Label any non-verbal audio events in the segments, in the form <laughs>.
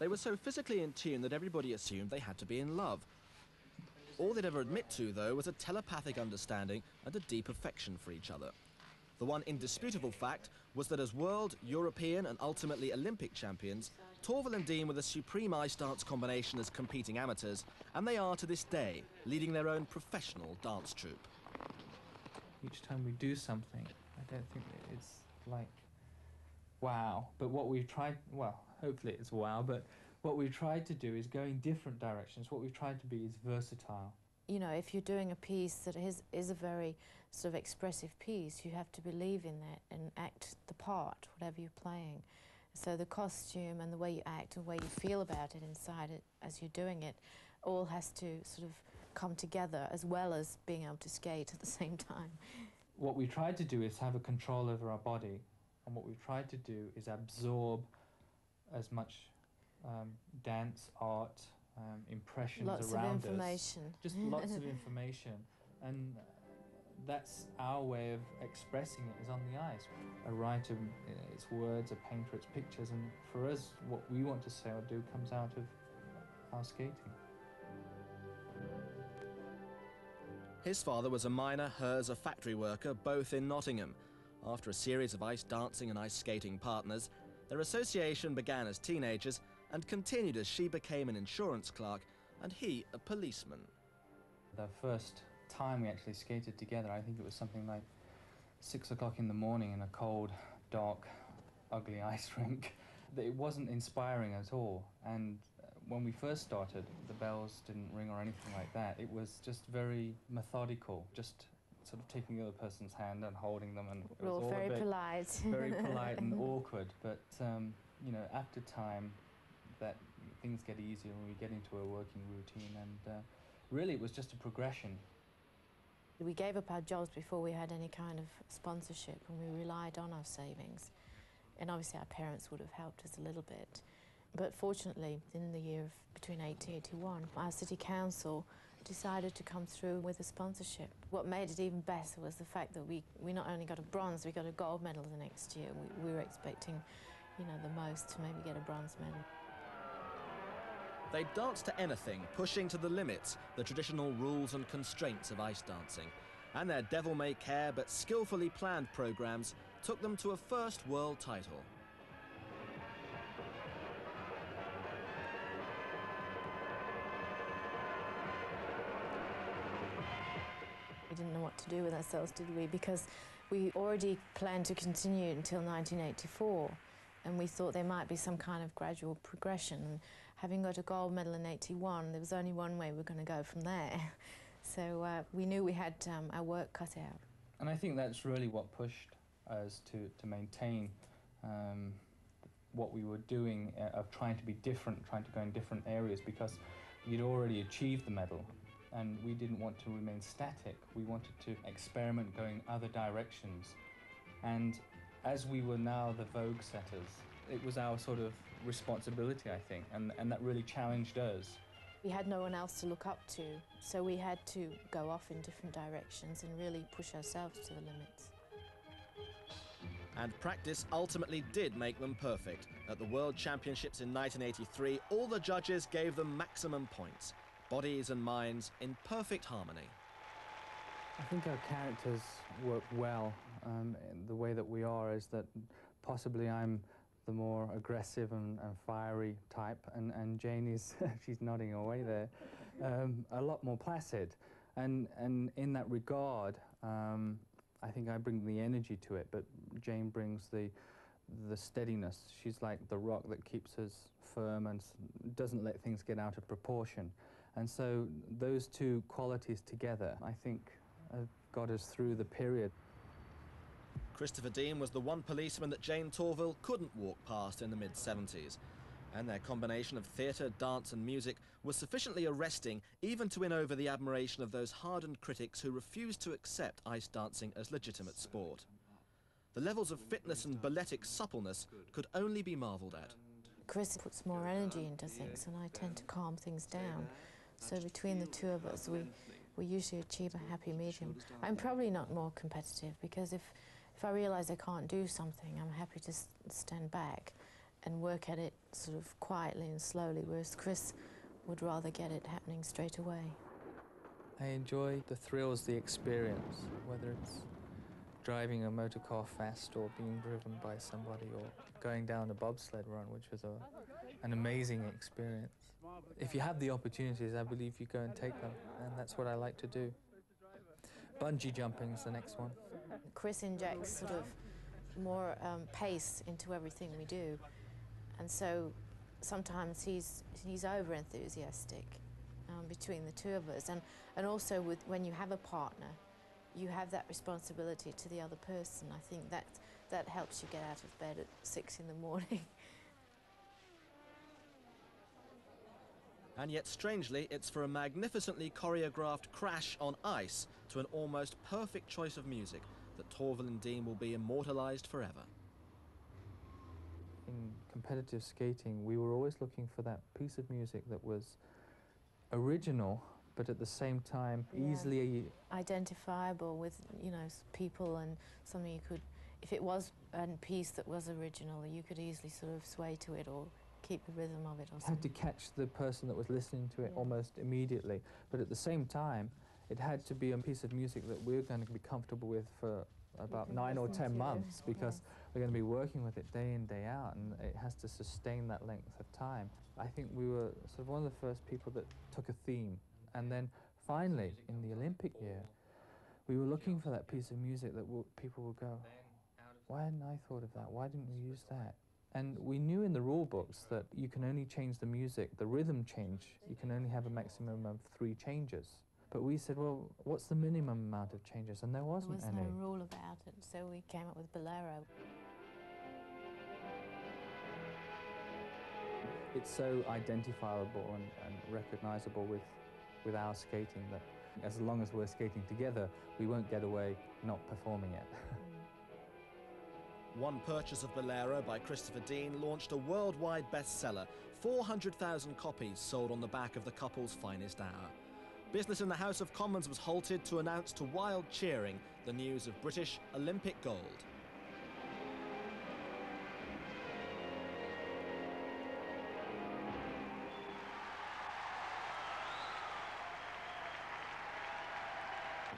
They were so physically in tune that everybody assumed they had to be in love. All they'd ever admit to, though, was a telepathic understanding and a deep affection for each other. The one indisputable fact was that as world, European, and ultimately Olympic champions, Torvill and Dean were the supreme ice dance combination as competing amateurs, and they are to this day, leading their own professional dance troupe. Each time we do something, I don't think it's like wow. But what we've tried, well, hopefully it's wow, but what we've tried to do is go in different directions. What we've tried to be is versatile. You know, if you're doing a piece that is, is a very sort of expressive piece, you have to believe in that and act the part, whatever you're playing. So the costume and the way you act and the way you feel about it inside it as you're doing it all has to sort of come together as well as being able to skate at the <laughs> same time. What we tried to do is have a control over our body and what we've tried to do is absorb as much um, dance, art, um, impressions lots around of information. us. Just <laughs> lots of information. And that's our way of expressing it is on the ice. A writer, it's words, a painter, it's pictures, and for us, what we want to say or do comes out of our skating. His father was a miner, hers a factory worker, both in Nottingham. After a series of ice dancing and ice skating partners, their association began as teenagers and continued as she became an insurance clerk and he a policeman. The first time we actually skated together, I think it was something like six o'clock in the morning in a cold, dark, ugly <laughs> ice rink. It wasn't inspiring at all. And uh, when we first started, the bells didn't ring or anything like that. It was just very methodical, just sort of taking the other person's hand and holding them. And it was all, very polite. very polite and <laughs> awkward. But, um, you know, after time, that things get easier when we get into a working routine. And uh, really, it was just a progression. We gave up our jobs before we had any kind of sponsorship and we relied on our savings. And obviously our parents would have helped us a little bit. But fortunately, in the year of between 80 81, our city council decided to come through with a sponsorship. What made it even better was the fact that we, we not only got a bronze, we got a gold medal the next year. We, we were expecting, you know, the most to maybe get a bronze medal. They danced to anything, pushing to the limits the traditional rules and constraints of ice dancing. And their devil-may-care but skillfully planned programs took them to a first world title. Didn't know what to do with ourselves, did we? Because we already planned to continue until 1984 and we thought there might be some kind of gradual progression. Having got a gold medal in 81, there was only one way we were going to go from there. <laughs> So uh, we knew we had um, our work cut out. And I think that's really what pushed us to, to maintain um, what we were doing uh, of trying to be different, trying to go in different areas because you'd already achieved the medal and we didn't want to remain static. We wanted to experiment going other directions. And as we were now the Vogue setters, it was our sort of responsibility, I think, and, and that really challenged us. We had no one else to look up to, so we had to go off in different directions and really push ourselves to the limits. And practice ultimately did make them perfect. At the World Championships in 1983, all the judges gave them maximum points. Bodies and minds in perfect harmony. I think our characters work well. Um, the way that we are is that possibly I'm the more aggressive and, and fiery type, and, and Jayne is, <laughs> she's nodding away there, um, a lot more placid. And, and in that regard, um, I think I bring the energy to it, but Jayne brings the, the steadiness. She's like the rock that keeps us firm and doesn't let things get out of proportion. And so those two qualities together, I think, have got us through the period. Christopher Dean was the one policeman that Jayne Torvill couldn't walk past in the mid-70s. And their combination of theatre, dance and music was sufficiently arresting even to win over the admiration of those hardened critics who refused to accept ice dancing as legitimate sport. The levels of fitness and balletic suppleness could only be marvelled at. Chris puts more energy into things and I tend to calm things down. So between the two of us, we, we usually achieve a happy medium. I'm probably not more competitive because if, if I realise I can't do something, I'm happy to stand back and work at it sort of quietly and slowly, whereas Chris would rather get it happening straight away. I enjoy the thrills, the experience, whether it's driving a motor car fast or being driven by somebody or going down a bobsled run, which was a, an amazing experience. If you have the opportunities, I believe you go and take them, and that's what I like to do. Bungee jumping is the next one. Chris injects sort of more um, pace into everything we do, and so sometimes he's he's over enthusiastic um, between the two of us, and and also with when you have a partner, you have that responsibility to the other person. I think that that helps you get out of bed at six in the morning. <laughs> And yet, strangely, it's for a magnificently choreographed crash on ice to an almost perfect choice of music that Torvill and Dean will be immortalised forever. In competitive skating, we were always looking for that piece of music that was original, but at the same time Yeah. easily Identifiable with you know people and something you could, if it was a piece that was original, you could easily sort of sway to it or keep the rhythm of it or had to catch the person that was listening to it Yeah. almost immediately. But at the same time, it had to be a piece of music that we're going to be comfortable with for about nine or ten months yeah. because we're going to be working with it day in, day out, and it has to sustain that length of time. I think we were sort of one of the first people that took a theme, and then finally, in the Olympic year, we were looking for that piece of music that people would go, why hadn't I thought of that? Why didn't we use that? And we knew in the rule books that you can only change the music, the rhythm change, you can only have a maximum of three changes. But we said, well, what's the minimum amount of changes? And there wasn't there was any. no rule about it, so we came up with Bolero. It's so identifiable and, and recognizable with, with our skating that as long as we're skating together, we won't get away not performing it. <laughs> One purchase of Bolero by Christopher Dean launched a worldwide bestseller, 400,000 copies sold on the back of the couple's finest hour. Business in the House of Commons was halted to announce to wild cheering the news of British Olympic gold.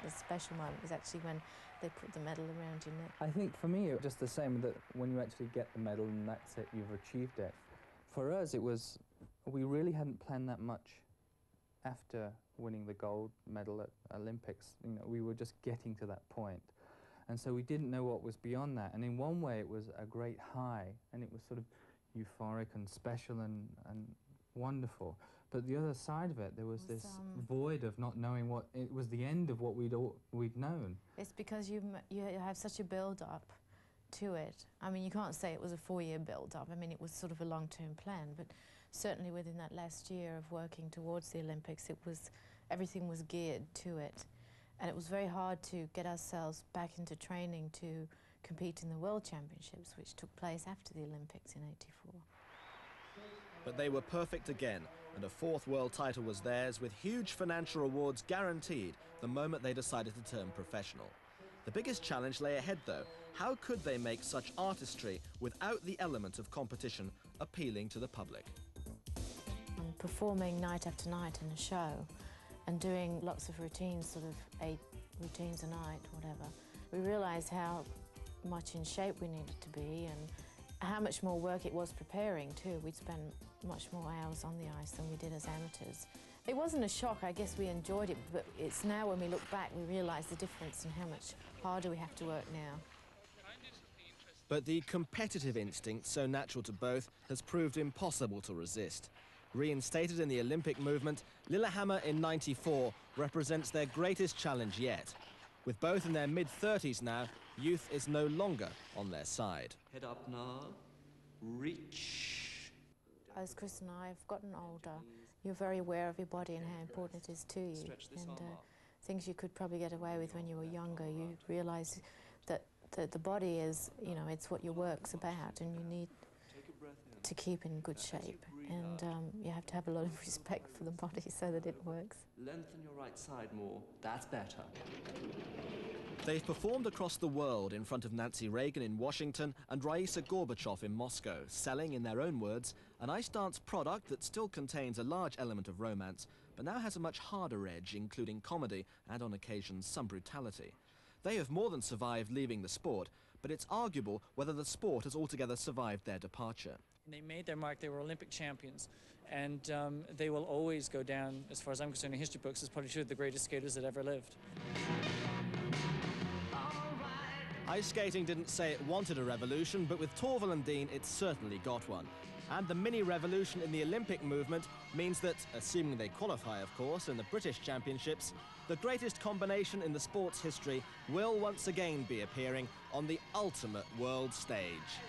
The special moment was actually when they put the medal around your neck. I think for me, it was just the same that when you actually get the medal and that's it, you've achieved it. For us, it was, we really hadn't planned that much after winning the gold medal at Olympics. You know, we were just getting to that point. And so we didn't know what was beyond that. And in one way, it was a great high, and it was sort of euphoric and special and, and wonderful. But the other side of it, there was, Was, this um, void of not knowing what, it was the end of what we'd, all, we'd known. It's because you you have such a build up to it. I mean, you can't say it was a four-year build up. I mean, it was sort of a long-term plan, but certainly within that last year of working towards the Olympics, it was everything was geared to it, and it was very hard to get ourselves back into training to compete in the World Championships, which took place after the Olympics in '84. But they were perfect again, and a fourth world title was theirs with huge financial rewards guaranteed the moment they decided to turn professional. The biggest challenge lay ahead though. How could they make such artistry without the element of competition appealing to the public? and performing night after night in a show and doing lots of routines, sort of eight routines a night, whatever, we realised how much in shape we needed to be and how much more work it was preparing too. We'd spend much more hours on the ice than we did as amateurs. It wasn't a shock, I guess we enjoyed it, but it's now when we look back we realise the difference and how much harder we have to work now. But the competitive instinct, so natural to both, has proved impossible to resist. Reinstated in the Olympic movement, Lillehammer in 94 represents their greatest challenge yet. With both in their mid 30s now, youth is no longer on their side. Head up now. Reach. As Chris and I have gotten older, you're very aware of your body and how important it is to you. And uh, things you could probably get away with when you were younger, you realise that the, the body is, you know, it's what your work's about, and you need Take a breath in. to keep in good shape. And um, you have to have a lot of <laughs> respect for the body so that it works. Lengthen your right side more. That's better. They've performed across the world in front of Nancy Reagan in Washington and Raisa Gorbachev in Moscow, selling, in their own words, an ice dance product that still contains a large element of romance, but now has a much harder edge, including comedy and on occasion some brutality. They have more than survived leaving the sport, but it's arguable whether the sport has altogether survived their departure. They made their mark, they were Olympic champions, and um, they will always go down, as far as I'm concerned, in history books as probably two of the greatest skaters that ever lived. Ice skating didn't say it wanted a revolution, but with Torvill and Dean, it certainly got one. And the mini revolution in the Olympic movement means that, assuming they qualify, of course, in the British Championships, the greatest combination in the sport's history will once again be appearing on the ultimate world stage.